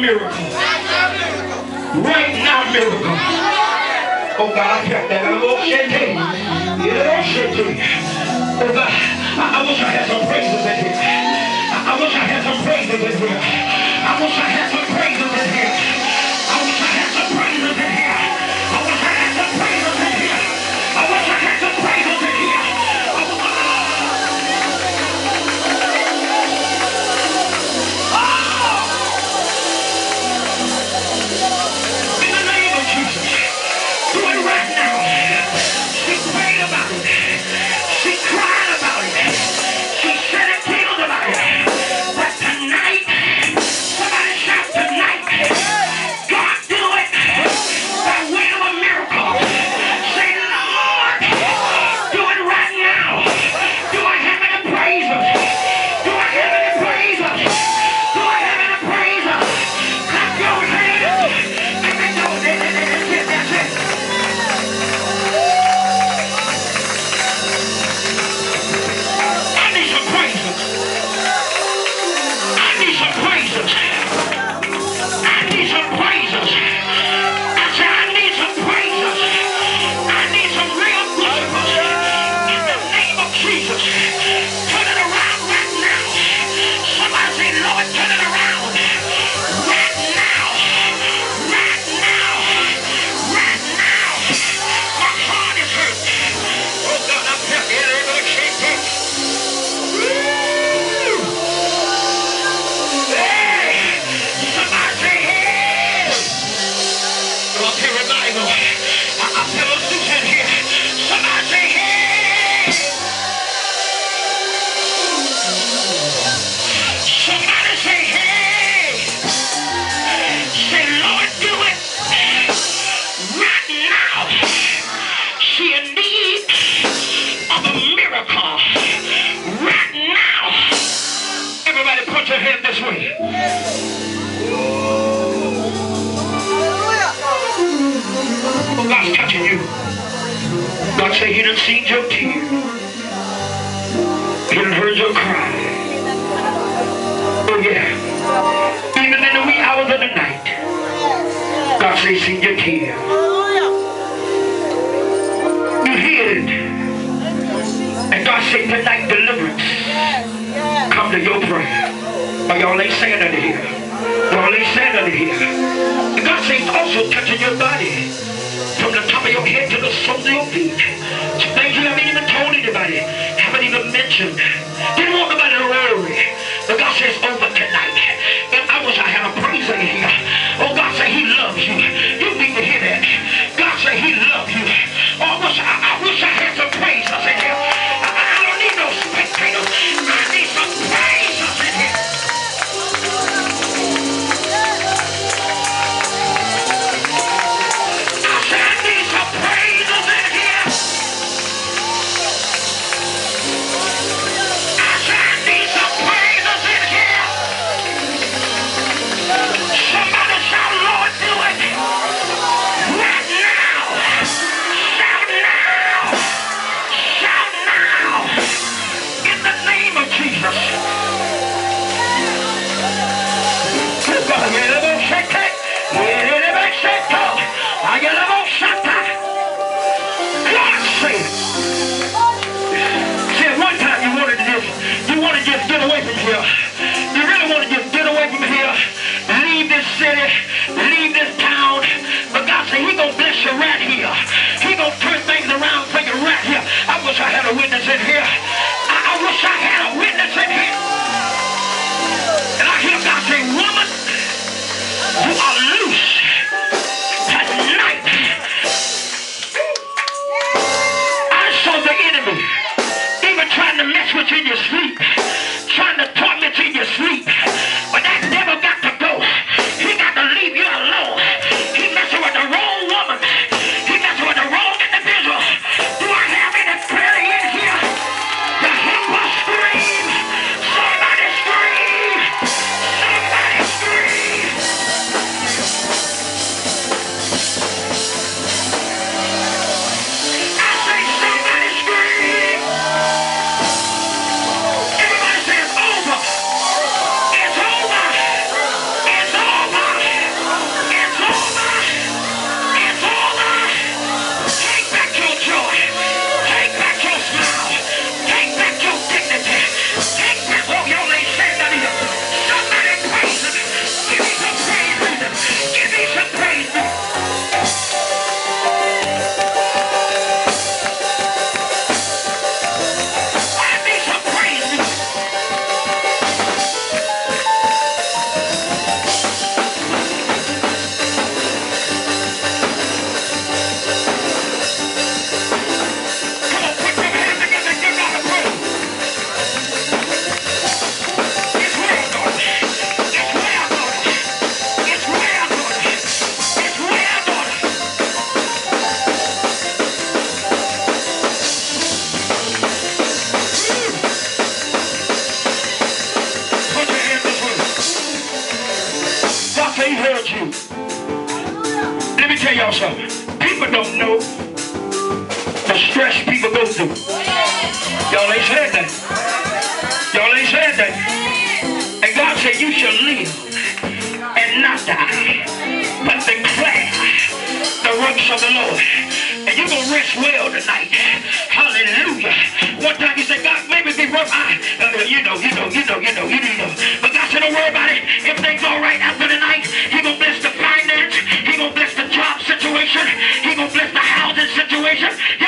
miracle. Right now miracle. Oh God, I felt that. Oh shit, yeah, shit, Oh God, I, I wish I had some praises in here. I, I wish I had some praises in here. I wish I had some praises in here. praise him, praise us. Put your head this way. Oh, God's touching you. God say he done seen your tears. He done heard your cry. Oh yeah. Even in the wee hours of the night. God say seen your tears. You hear it. And God said tonight deliverance. Come to your prayer. But y'all ain't saying under here. Y'all ain't saying under here. God says also touching your body. From the top of your head to the soles of your feet. Some things you haven't even told anybody. Haven't even mentioned. Didn't want nobody to worry. But God says over учение шли they heard you. Let me tell y'all something. People don't know the stress people go through. Y'all ain't said that. Y'all ain't said that. And God said you shall live and not die, but declare the works of the Lord. And you're going to rest well tonight. Hallelujah. One time you said, God, maybe be rough. I, uh, you know, you know, you know, you know, you know. But God said, don't worry about it. If things all right after Yes